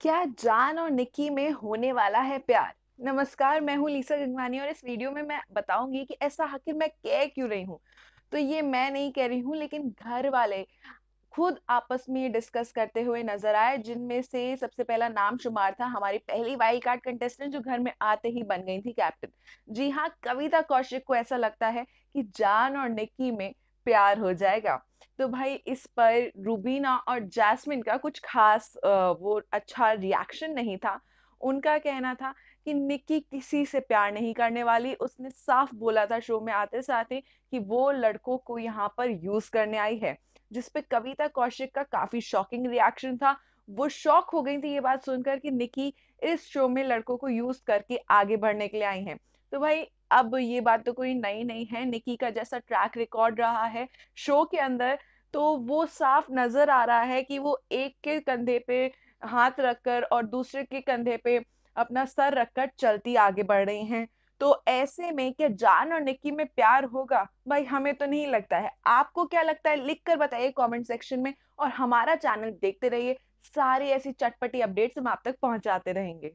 क्या जान और निक्की में होने वाला है प्यार? नमस्कार, मैं हूँ लीसा गंगवानी और इस वीडियो में मैं बताऊँगी कि ऐसा आखिर मैं कह क्यों रही हूँ। तो ये मैं नहीं कह रही हूँ लेकिन घर वाले खुद आपस में डिस्कस करते हुए नज़र आए जिनमें से सबसे पहला नाम शुमार था हमारी पहली वाइल्ड कार्ड कंटेस्टेंट जो घर में आते ही बन गई थी कैप्टन। जी हाँ, कविता कौशिक को ऐसा लगता है कि जान और निक्की में प्यार हो जाएगा। तो भाई इस पर रूबीना और जैस्मिन का कुछ ख़ास वो अच्छा रिएक्शन नहीं था। उनका कहना था कि निक्की किसी से प्यार नहीं करने वाली। उसने साफ़ बोला था शो में आते-साथ ही कि वो लड़कों को यहाँ पर यूज़ करने आई है। जिसपे कविता कौशिक का काफ़ी शॉकिंग रिएक्शन था। वो शॉक हो गई थी ये बात सुनकर कि निक्की इस शो में लड़कों को यूज़ करके आगे बढ़ने के लिए आई हैं। तो भाई अब ये बात तो कोई नई नहीं है, निकी का जैसा ट्रैक रिकॉर्ड रहा है शो के अंदर, तो वो साफ़ नज़र आ रहा है कि वो एक के कंधे पे हाथ रखकर और दूसरे के कंधे पे अपना सर रखकर चलती आगे बढ़ रही हैं। तो ऐसे में क्या जान और निक्की में प्यार होगा? भाई हमें तो नहीं लगता है। आपको क्या लगता है? लिख कर बताइए कमेंट सेक्शन में और हमारा चैनल देखते रहिए, सारी ऐसी चटपटी अपडेट्स हम आप तक पहुंचाते रहेंगे।